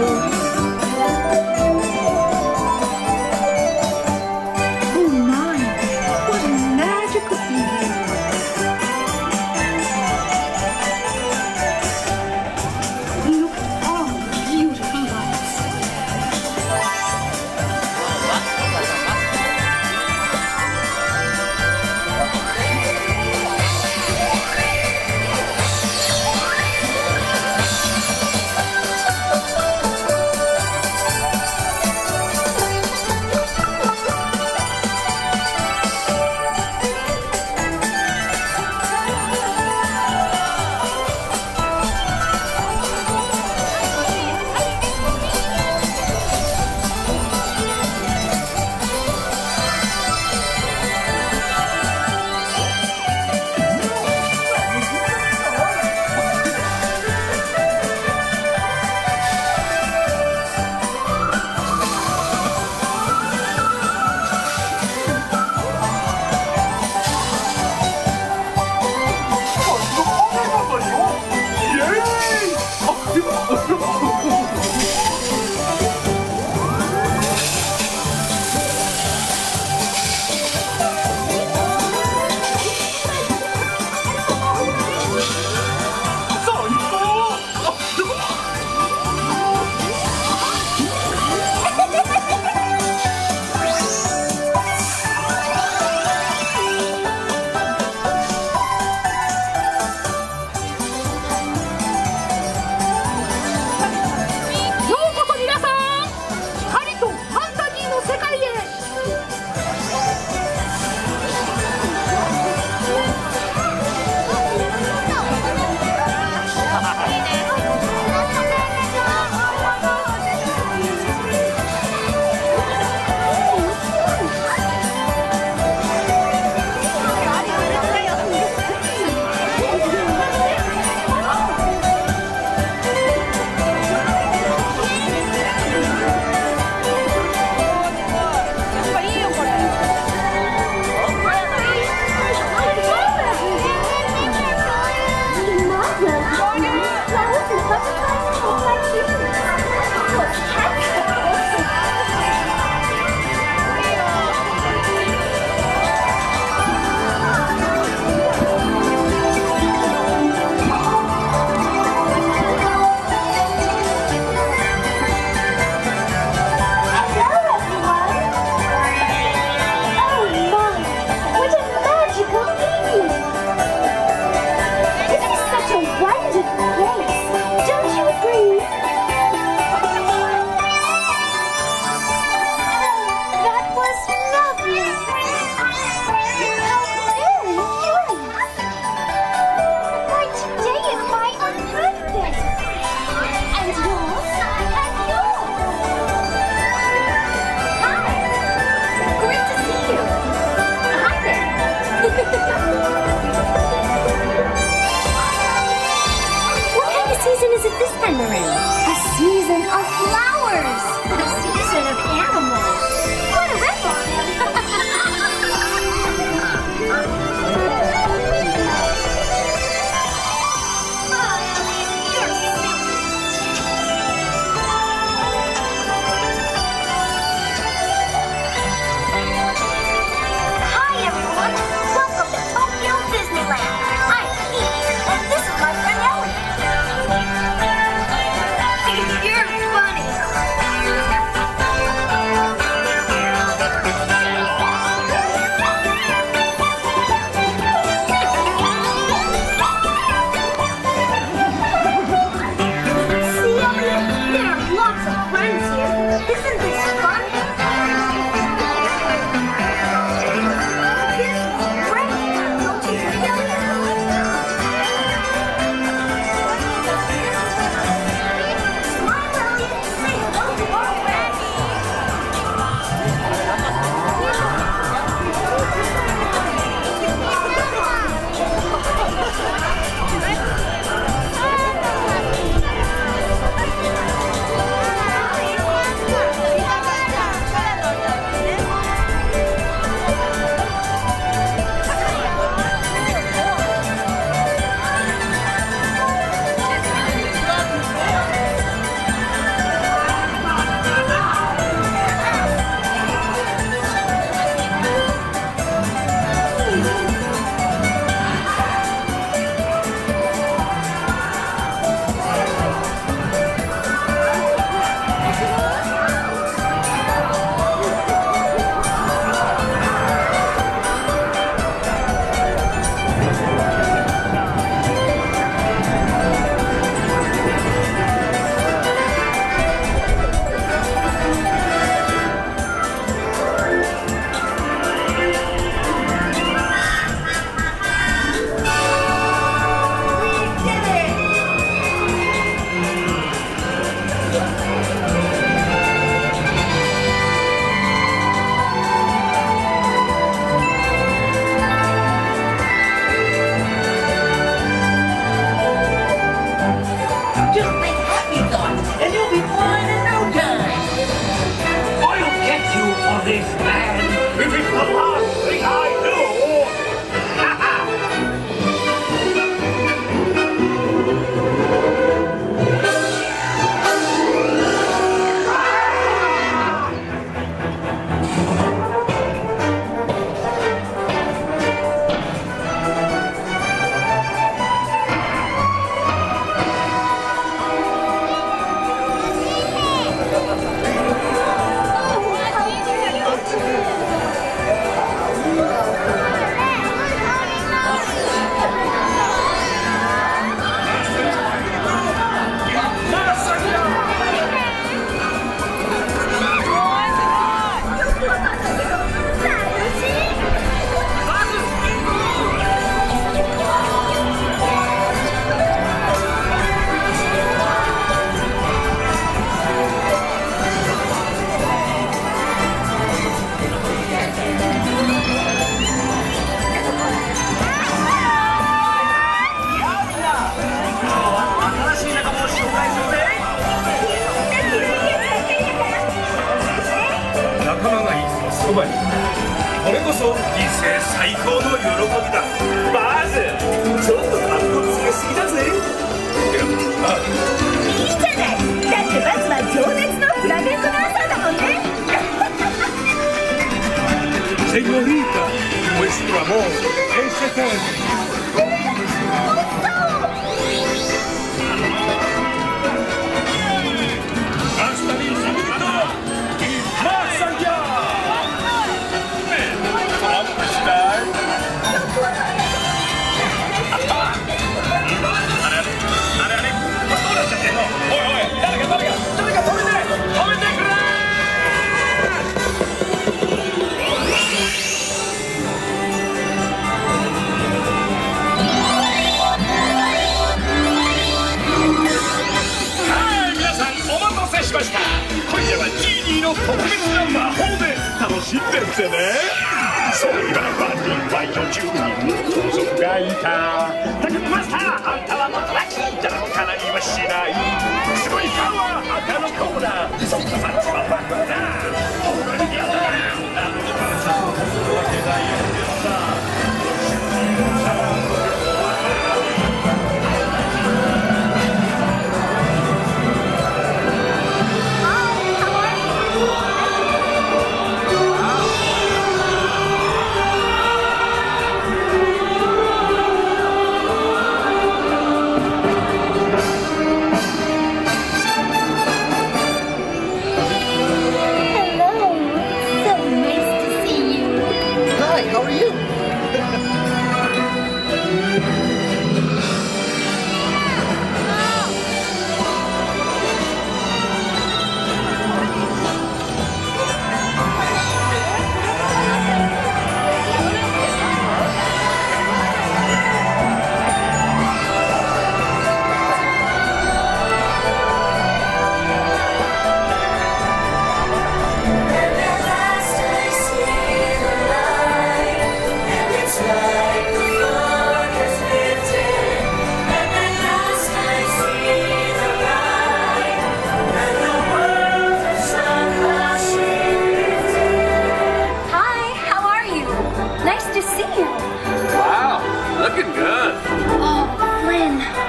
people そばにこれこそ人生最高の喜びだ。まずちょっと格好つけすぎだぜ。いやあいいじゃない。だってまずは情熱のフラメンコダンサーだもんね。Señorita, nuestro amor es eterno. あんたはもっとラッキー誰もかなりはしない。すごいパワー赤のコーナー。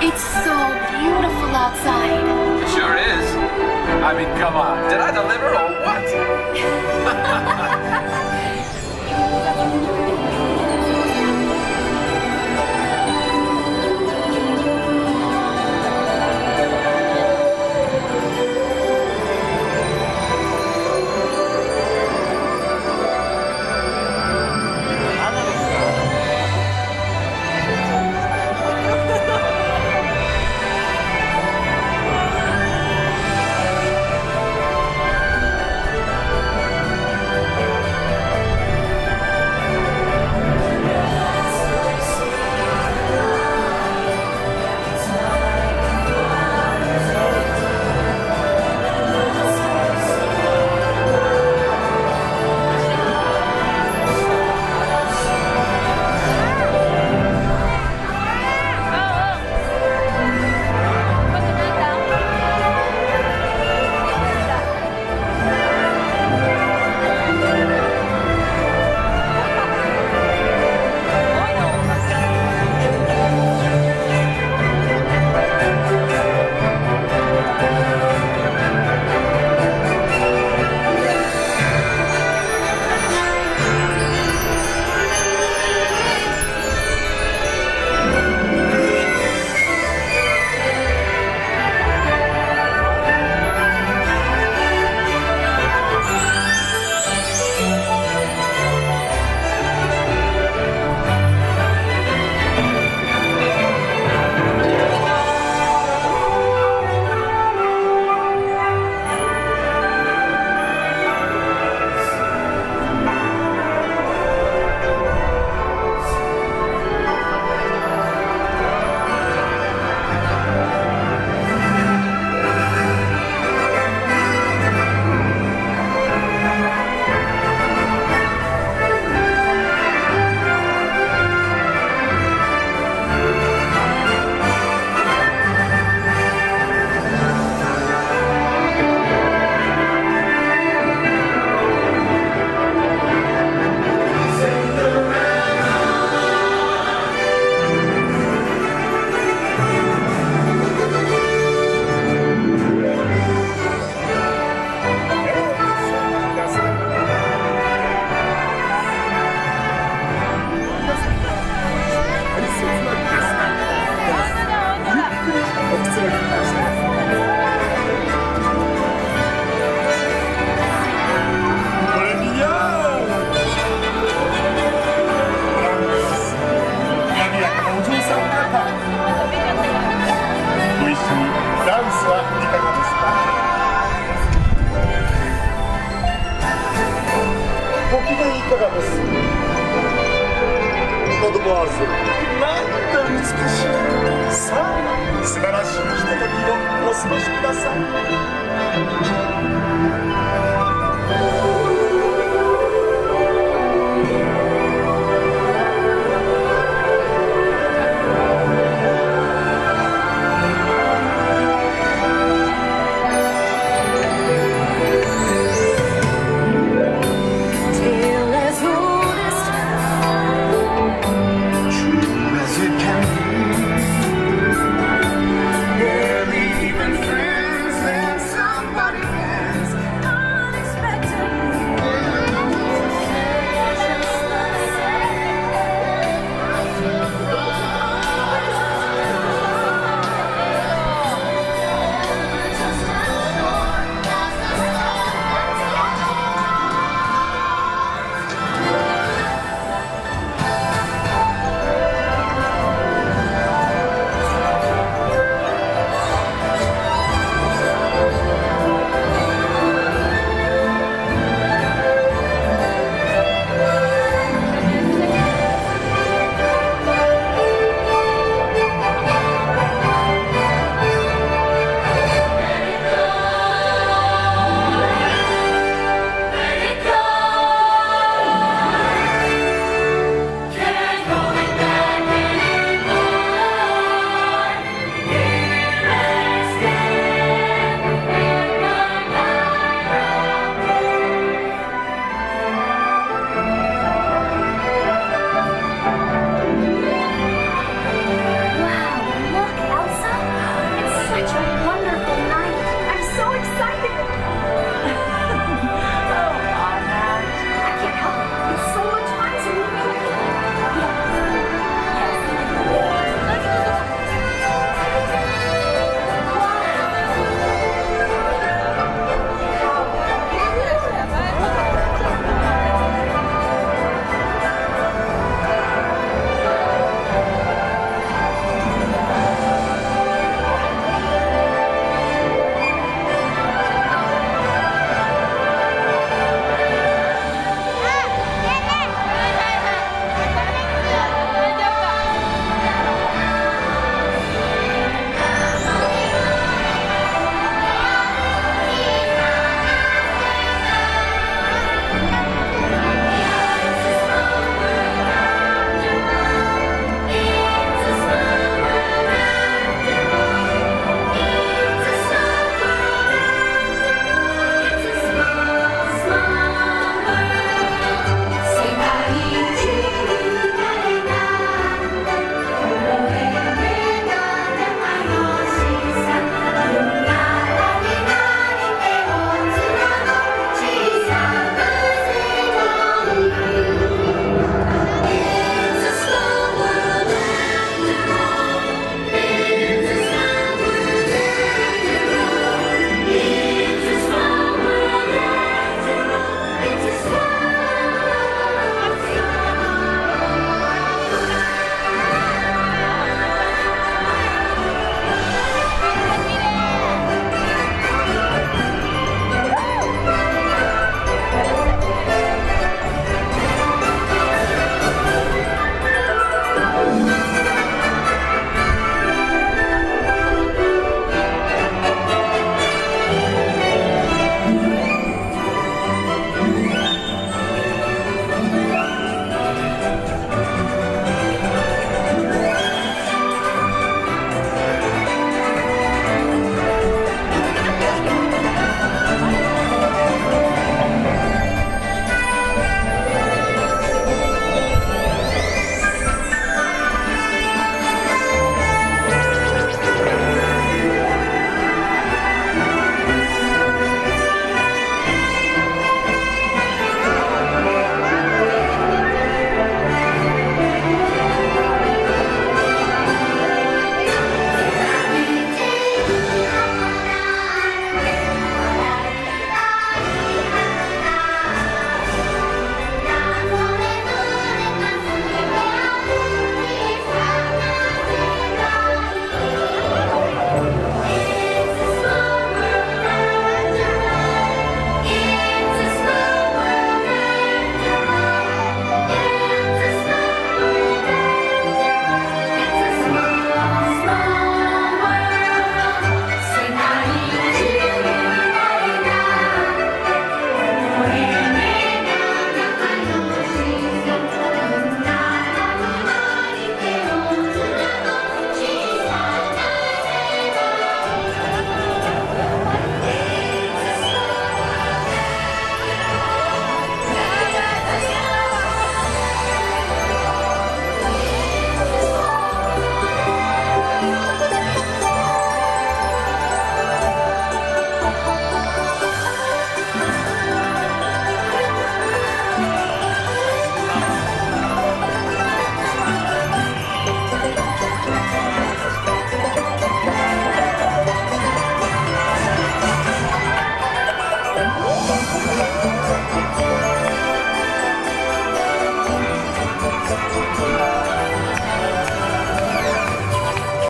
It's so beautiful outside It Sure is. I mean, come on. Did I deliver or what? próxima inspiração.